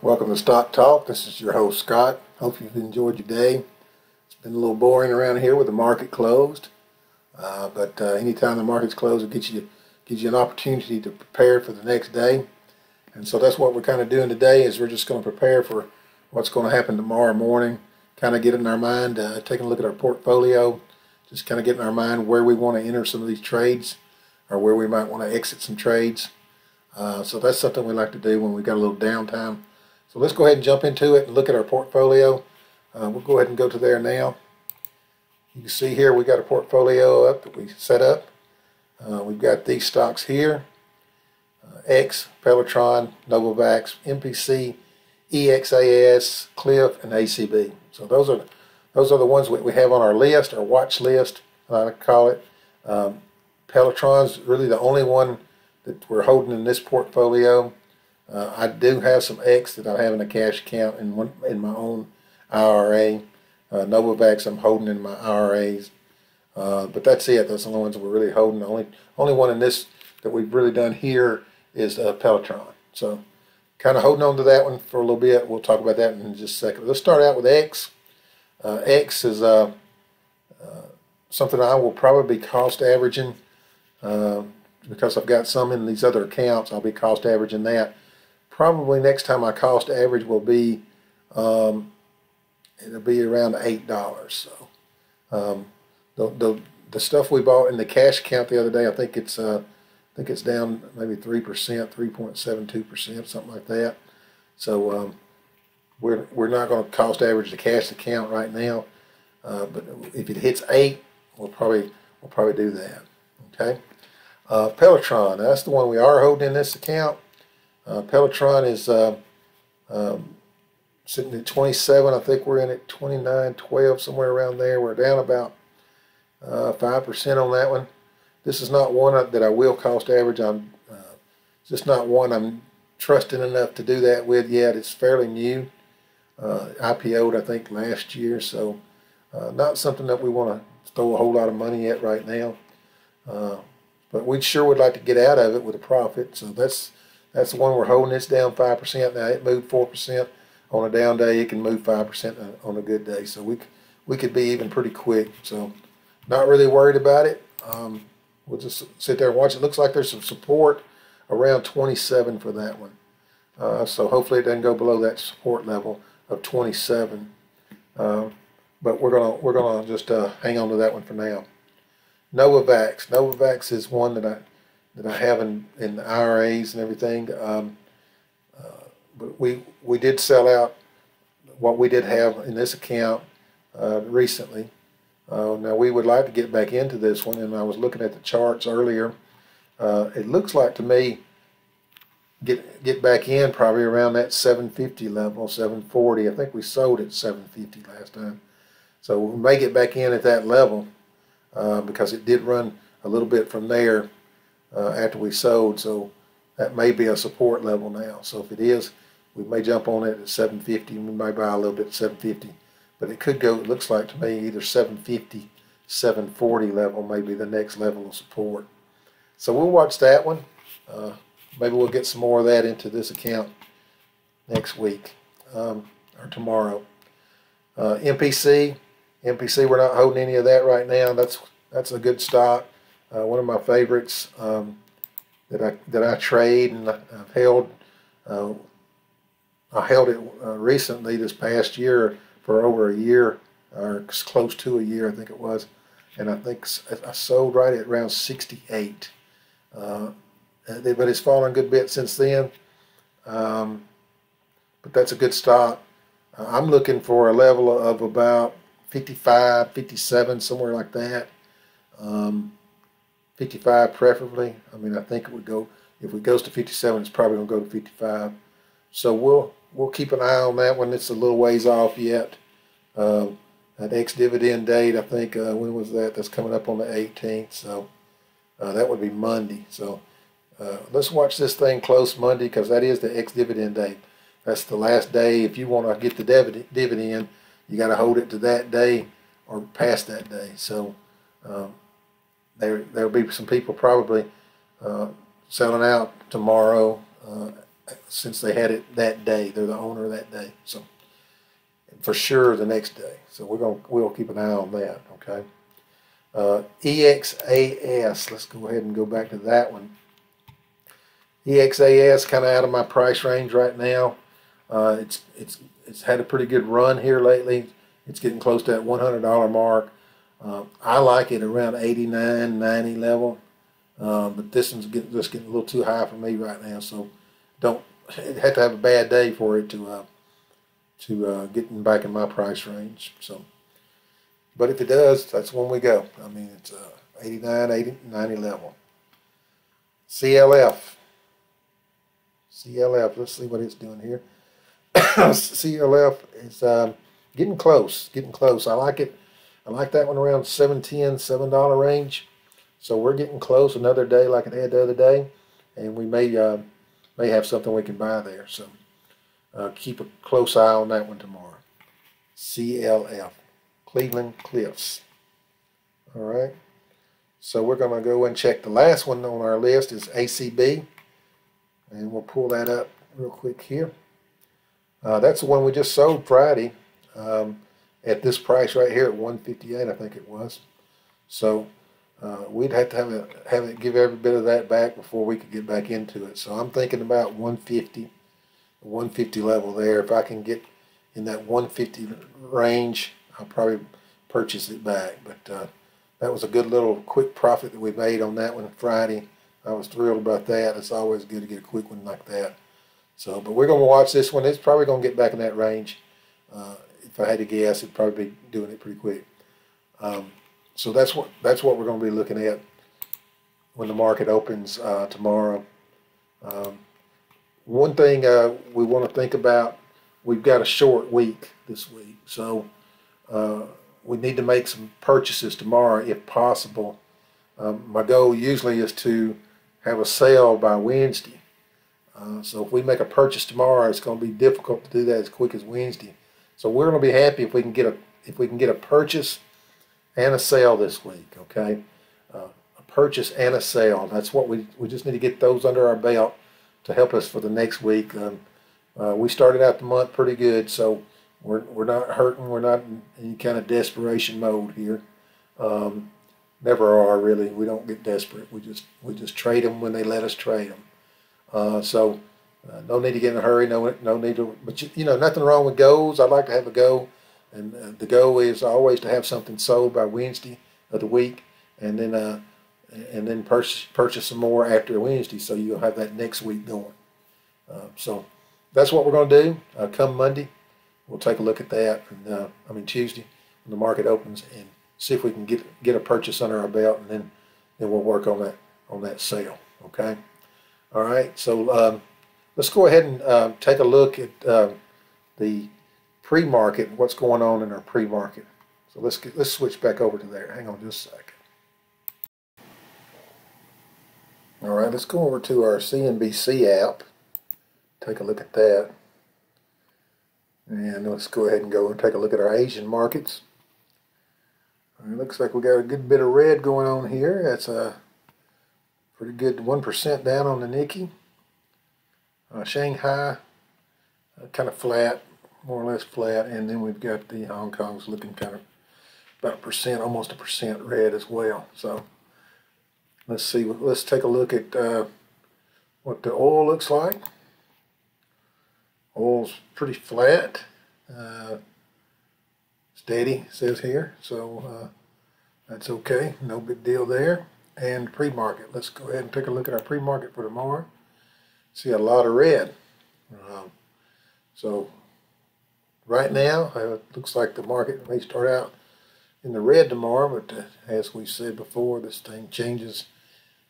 Welcome to Stock Talk. This is your host Scott. Hope you've enjoyed your day. It's been a little boring around here with the market closed, uh, but uh, anytime the market's closed, it gives you gives you an opportunity to prepare for the next day. And so that's what we're kind of doing today. Is we're just going to prepare for what's going to happen tomorrow morning. Kind of get in our mind, uh, taking a look at our portfolio, just kind of getting our mind where we want to enter some of these trades, or where we might want to exit some trades. Uh, so that's something we like to do when we've got a little downtime so let's go ahead and jump into it and look at our portfolio. Uh, we'll go ahead and go to there now. You can see here we got a portfolio up that we set up. Uh, we've got these stocks here. Uh, X, Peloton, Novavax, MPC, EXAS, Cliff, and ACB. So those are those are the ones we have on our list, our watch list, I like call it. Um, Peloton's really the only one that we're holding in this portfolio. Uh, I do have some X that I have in a cash account in one, in my own IRA. Uh, Novavax I'm holding in my IRAs. Uh, but that's it. Those are the ones we're really holding. The only only one in this that we've really done here is uh, Peloton. So kind of holding on to that one for a little bit. We'll talk about that in just a second. Let's start out with X. Uh, X is uh, uh, something I will probably be cost averaging uh, because I've got some in these other accounts. I'll be cost averaging that probably next time my cost average will be um, it'll be around eight dollars. So um, the, the the stuff we bought in the cash account the other day, I think it's uh, I think it's down maybe three percent, three point seven two percent, something like that. So um, we're we're not going to cost average the cash account right now, uh, but if it hits eight, we'll probably we'll probably do that. Okay. Uh, Peloton, that's the one we are holding in this account. Uh, Peloton is uh, um, sitting at 27. I think we're in at 29, 12, somewhere around there. We're down about uh, 5% on that one. This is not one that I will cost average. I'm uh, just not one I'm trusting enough to do that with yet. It's fairly new. Uh, IPO'd, I think, last year, so uh, not something that we want to throw a whole lot of money at right now. Uh, but we sure would like to get out of it with a profit. So that's that's the one we're holding. It's down 5%. Now it moved 4% on a down day. It can move 5% on a good day. So we, we could be even pretty quick. So not really worried about it. Um, we'll just sit there and watch. It looks like there's some support around 27 for that one. Uh, so hopefully it doesn't go below that support level of 27. Uh, but we're gonna we're gonna just uh, hang on to that one for now. Novavax. Novavax is one that I that I have in, in the IRAs and everything. Um, uh, but we, we did sell out what we did have in this account uh, recently. Uh, now we would like to get back into this one, and I was looking at the charts earlier. Uh, it looks like to me get get back in probably around that 750 level, 740. I think we sold at 750 last time, so we may get back in at that level uh, because it did run a little bit from there uh, after we sold. So that may be a support level now. So if it is, we may jump on it at 750. We may buy a little bit at 750. But it could go, it looks like to me, either 750, 740 level may be the next level of support. So we'll watch that one. Uh, maybe we'll get some more of that into this account next week um, or tomorrow. Uh, MPC, MPC, we're not holding any of that right now. That's that's a good stock uh, one of my favorites um, that I that I trade and I've held. Uh, I held it uh, recently this past year for over a year, or close to a year, I think it was, and I think I sold right at around 68. Uh, but it's fallen a good bit since then. Um, but that's a good stop. Uh, I'm looking for a level of about 55, 57, somewhere like that. Um, 55 preferably. I mean, I think it would go, if it goes to 57, it's probably going to go to 55. So we'll we'll keep an eye on that one. It's a little ways off yet. Uh, that ex-dividend date, I think, uh, when was that? That's coming up on the 18th. So uh, that would be Monday. So uh, let's watch this thing close Monday because that is the ex-dividend date. That's the last day. If you want to get the dividend, you got to hold it to that day or past that day. So um, there there'll be some people probably uh, selling out tomorrow uh, since they had it that day. They're the owner that day, so for sure the next day. So we're gonna we'll keep an eye on that. Okay. Uh, EXAS. Let's go ahead and go back to that one. EXAS kind of out of my price range right now. Uh, it's it's it's had a pretty good run here lately. It's getting close to that $100 mark. Uh, I like it around 89, 90 level, uh, but this one's getting, just getting a little too high for me right now. So don't have to have a bad day for it to uh, to uh, getting back in my price range. So, but if it does, that's when we go. I mean, it's uh, 89, 80, 90 level. CLF. CLF. Let's see what it's doing here. CLF is um, getting close, getting close. I like it. I like that one around 710 $7 range. So we're getting close another day like it had the other day. And we may uh, may have something we can buy there. So uh, keep a close eye on that one tomorrow. CLF, Cleveland Cliffs. All right. So we're going to go and check the last one on our list is ACB. And we'll pull that up real quick here. Uh, that's the one we just sold Friday um, at this price right here at 158 I think it was. So uh, we'd have to have it, have it give every bit of that back before we could get back into it. So I'm thinking about 150, 150 level there. If I can get in that 150 range, I'll probably purchase it back. But uh, that was a good little quick profit that we made on that one Friday. I was thrilled about that. It's always good to get a quick one like that. So, but we're going to watch this one. It's probably going to get back in that range. Uh, if I had to guess, it'd probably be doing it pretty quick. Um, so that's what that's what we're going to be looking at when the market opens uh, tomorrow. Um, one thing uh, we want to think about: we've got a short week this week, so uh, we need to make some purchases tomorrow if possible. Um, my goal usually is to have a sale by Wednesday. Uh, so if we make a purchase tomorrow, it's going to be difficult to do that as quick as Wednesday. So we're going to be happy if we can get a if we can get a purchase and a sale this week. Okay, uh, a purchase and a sale. That's what we we just need to get those under our belt to help us for the next week. Um, uh, we started out the month pretty good, so we're we're not hurting. We're not in any kind of desperation mode here. Um, never are really. We don't get desperate. We just we just trade them when they let us trade them. Uh, so uh, no need to get in a hurry. No, no need to. But you, you know, nothing wrong with goals. I'd like to have a goal, and uh, the goal is always to have something sold by Wednesday of the week, and then uh, and then purchase purchase some more after Wednesday, so you'll have that next week going. Uh, so that's what we're going to do. Uh, come Monday, we'll take a look at that, and uh, I mean Tuesday when the market opens, and see if we can get get a purchase under our belt, and then then we'll work on that on that sale. Okay. All right, so um, let's go ahead and uh, take a look at uh, the pre-market, what's going on in our pre-market. So let's get, let's switch back over to there. Hang on just a second. All right, let's go over to our CNBC app. Take a look at that. And let's go ahead and go and take a look at our Asian markets. It looks like we got a good bit of red going on here. That's a Pretty good 1% down on the Nikkei. Uh, Shanghai, uh, kind of flat, more or less flat. And then we've got the Hong Kong's looking kind of about a percent, almost a percent red as well. So let's see, let's take a look at uh, what the oil looks like. Oil's pretty flat, uh, steady, says here. So uh, that's okay, no big deal there and pre-market. Let's go ahead and take a look at our pre-market for tomorrow. See a lot of red. Um, so right now, uh, it looks like the market may start out in the red tomorrow, but uh, as we said before, this thing changes,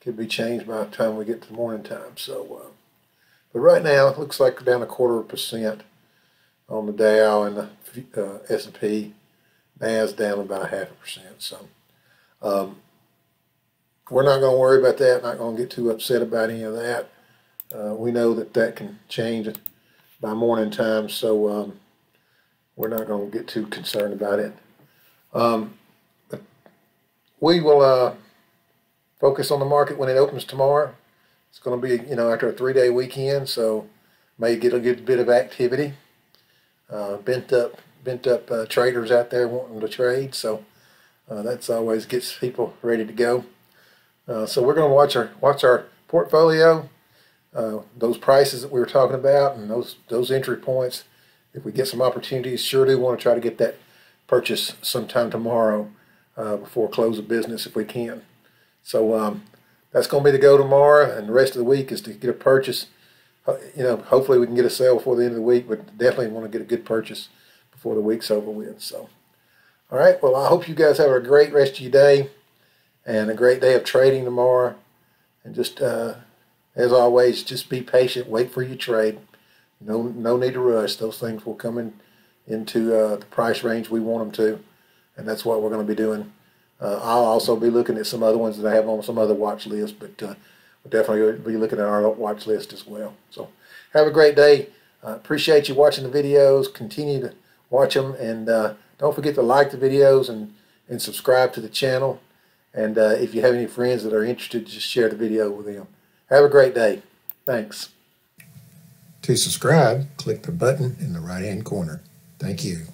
could be changed by the time we get to the morning time. So, uh, but right now, it looks like down a quarter of a percent on the Dow and the uh, S&P. NAS down about a half a percent. So, um, we're not going to worry about that, not going to get too upset about any of that. Uh, we know that that can change by morning time, so um, we're not going to get too concerned about it. Um, we will uh, focus on the market when it opens tomorrow. It's going to be, you know, after a three-day weekend, so may get a good bit of activity. Uh, bent up, bent up uh, traders out there wanting to trade, so uh, that's always gets people ready to go. Uh, so we're going to watch our watch our portfolio, uh, those prices that we were talking about, and those those entry points. If we get some opportunities, sure do want to try to get that purchase sometime tomorrow uh, before close of business if we can. So um, that's going to be the go tomorrow, and the rest of the week is to get a purchase. Uh, you know, hopefully we can get a sale before the end of the week, but definitely want to get a good purchase before the week's over with. So, all right. Well, I hope you guys have a great rest of your day and a great day of trading tomorrow. And just uh, as always, just be patient. Wait for your trade. No, no need to rush. Those things will come in into uh, the price range we want them to, and that's what we're going to be doing. Uh, I'll also be looking at some other ones that I have on some other watch lists, but uh, we'll definitely be looking at our watch list as well. So have a great day. appreciate you watching the videos. Continue to watch them, and uh, don't forget to like the videos and, and subscribe to the channel. And uh, if you have any friends that are interested, just share the video with them. Have a great day. Thanks. To subscribe, click the button in the right-hand corner. Thank you.